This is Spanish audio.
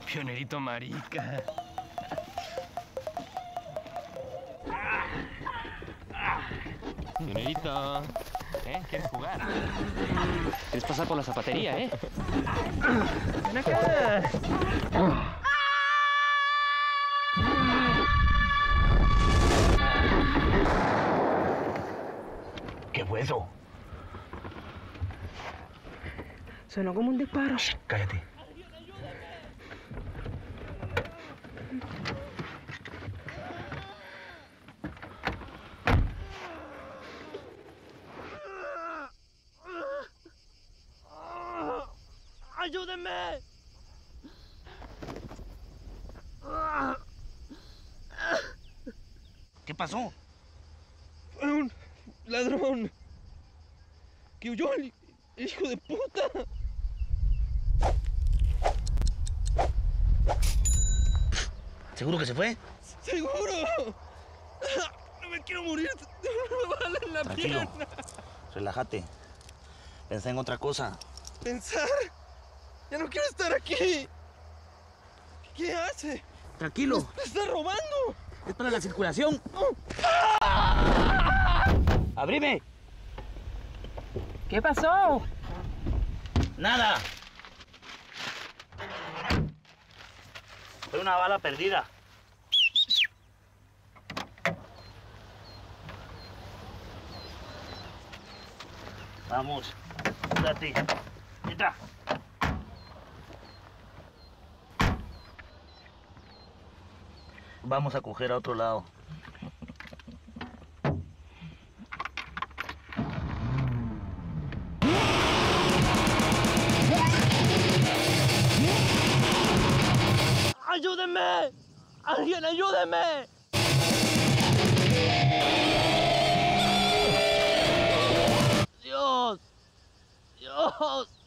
Pionerito marica. Pionerito, ¿eh? ¿Quieres jugar? ¿Quieres pasar por la zapatería, eh? Ven acá. ¿Qué fue eso? Sonó como un disparo. Cállate. ¡Ayúdenme! ¿Qué pasó? Fue un ladrón que huyó el hijo de puta. ¿Seguro que se fue? ¡Seguro! No me quiero morir. Me vale en la Tranquilo. pierna. Relájate. Pensá en otra cosa. Pensar. Ya no quiero estar aquí. ¿Qué hace? Tranquilo. ¡Me está robando! Es para la circulación. ¡Abrime! ¿Qué pasó? ¡Nada! Fue una bala perdida. Vamos, date. Entra. Vamos a coger a otro lado. ¡Ayúdenme! ¡Alguien ayúdenme! Dios. Dios.